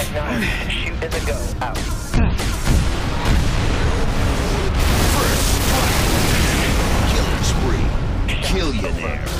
Tech shoot at the go. Out. First strike. Killing spree. Shot Killionaire.